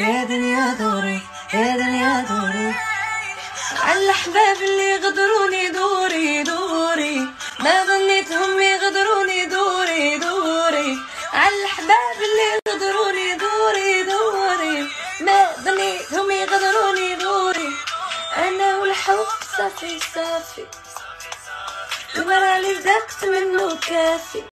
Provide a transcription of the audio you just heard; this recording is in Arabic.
يا دنيا دوري يا دنيا دوري عالأحباب اللي غدروني دوري دوري. ما ظنيتهم يغدروني دوري دوري. عالأحباب اللي غدروني دوري دوري. ما ظنيتهم يغدروني دوري. أنا والحب صافي صافي. المرة اللي ذاقت منه كافي.